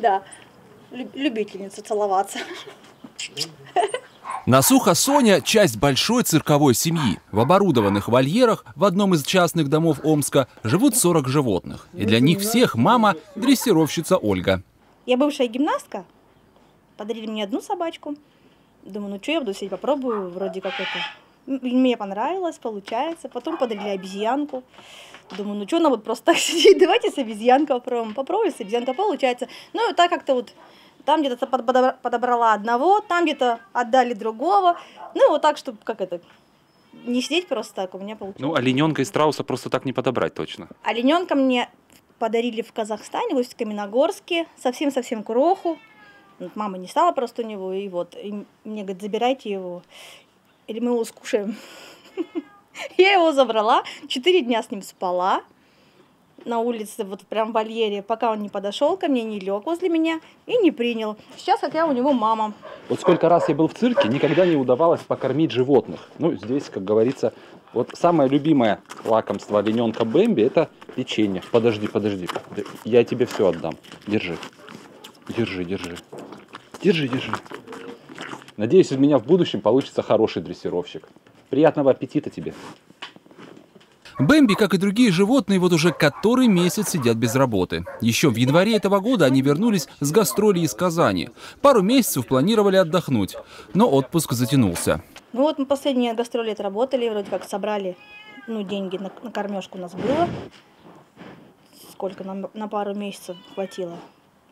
Да, любительница целоваться. Насуха Соня – часть большой цирковой семьи. В оборудованных вольерах в одном из частных домов Омска живут 40 животных. И для них всех мама – дрессировщица Ольга. Я бывшая гимнастка. Подарили мне одну собачку. Думаю, ну что я буду сидеть, попробую, вроде как это. Мне понравилось, получается. Потом подарили обезьянку. Думаю, ну что она вот просто так сидит, давайте с обезьянкой попробуем. Попробуем, с обезьянкой получается. Ну и так как-то вот там где-то подобрала одного, там где-то отдали другого. Ну, вот так, чтобы как это, не сидеть просто так, у меня получилось. Ну, олененка и страуса просто так не подобрать точно. Олененка мне подарили в Казахстане, в Усть-Каменогорске, совсем-совсем кроху. Мама не стала просто у него, и вот, и мне говорит, забирайте его, или мы его скушаем. Я его забрала, четыре дня с ним спала, на улице, вот прям в вольере, пока он не подошел ко мне, не лег возле меня и не принял. Сейчас хотя у него мама. Вот сколько раз я был в цирке, никогда не удавалось покормить животных. Ну, здесь, как говорится, вот самое любимое лакомство олененка Бэмби – это печенье. Подожди, подожди, я тебе все отдам. Держи, держи, держи, держи, держи. Надеюсь, из меня в будущем получится хороший дрессировщик. Приятного аппетита тебе. Бэмби, как и другие животные, вот уже который месяц сидят без работы. Еще в январе этого года они вернулись с гастролей из Казани. Пару месяцев планировали отдохнуть, но отпуск затянулся. Ну вот мы последние гастроли отработали, вроде как собрали ну, деньги на, на кормежку у нас было. Сколько нам на пару месяцев хватило.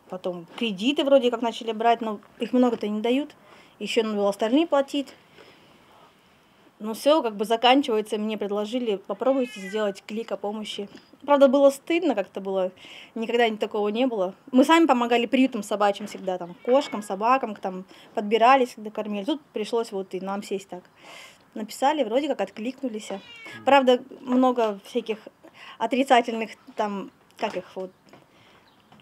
Потом кредиты вроде как начали брать, но их много-то не дают. Еще надо было остальные платить. Ну все, как бы заканчивается, мне предложили, попробуйте сделать клик о помощи. Правда, было стыдно, как-то было, никогда такого не было. Мы сами помогали приютам собачьим всегда, там, кошкам, собакам, там, подбирались, когда кормили. Тут пришлось вот и нам сесть так. Написали, вроде как откликнулись. Правда, много всяких отрицательных, там, как их вот,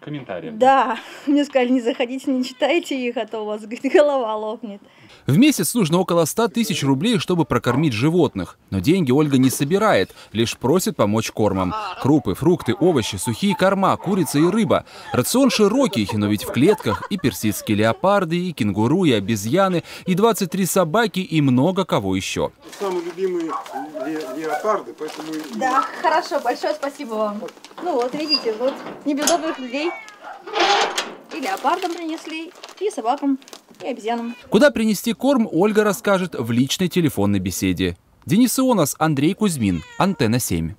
комментариев. Да, мне сказали, не заходите, не читайте их, а то у вас голова лопнет. В месяц нужно около 100 тысяч рублей, чтобы прокормить животных. Но деньги Ольга не собирает, лишь просит помочь кормом. Крупы, фрукты, овощи, сухие корма, курица и рыба. Рацион широкий, но ведь в клетках и персидские леопарды, и кенгуру, и обезьяны, и 23 собаки, и много кого еще. Самые леопарды, поэтому... Да, хорошо, большое спасибо вам. Ну вот, видите, вот, не без добрых людей. И леопардам принесли, и собакам и обезьянам. Куда принести корм, Ольга расскажет в личной телефонной беседе. Денис Ионас, Андрей Кузьмин, Антенна 7.